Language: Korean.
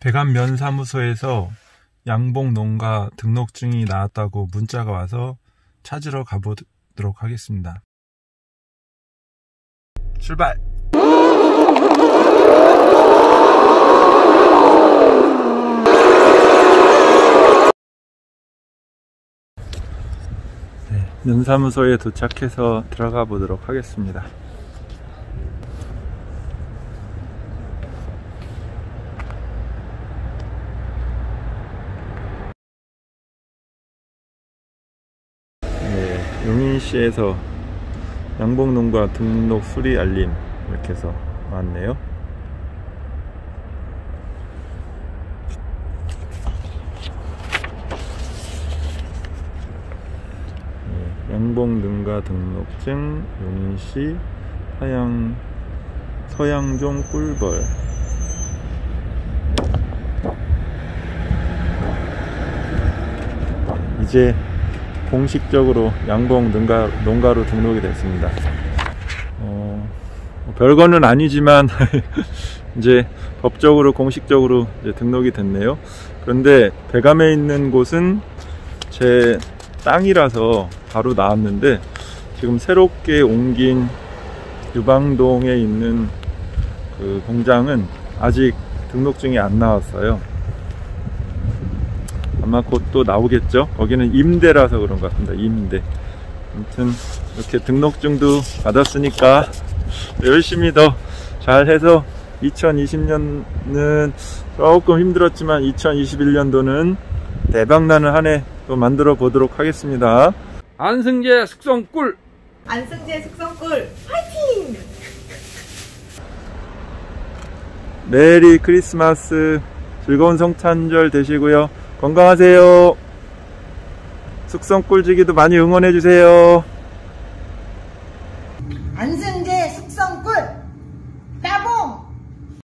배감 면사무소에서 양봉 농가 등록증이 나왔다고 문자가 와서 찾으러 가보도록 하겠습니다. 출발! 네, 면사무소에 도착해서 들어가 보도록 하겠습니다. 네, 용인시에서 양봉농가 등록 수리 알림 이렇게 해서 왔네요. 네, 양봉농가 등록증 용인시 사양 서양종 꿀벌 이제 공식적으로 양봉 농가, 농가로 등록이 됐습니다. 어, 뭐 별거는 아니지만 이제 법적으로 공식적으로 이제 등록이 됐네요. 그런데 대감에 있는 곳은 제 땅이라서 바로 나왔는데 지금 새롭게 옮긴 유방동에 있는 그 공장은 아직 등록증이 안 나왔어요. 아마 곧 또 나오겠죠. 거기는 임대라서 그런 것 같습니다. 임대. 아무튼 이렇게 등록증도 받았으니까 열심히 더 잘해서 2020년은 조금 힘들었지만 2021년도는 대박나는 한 해 또 만들어 보도록 하겠습니다. 안승재 숙성 꿀 안승재 숙성 꿀 화이팅! 메리 크리스마스 즐거운 성탄절 되시고요. 건강하세요. 숙성 꿀지기도 많이 응원해 주세요. 안승재 숙성 꿀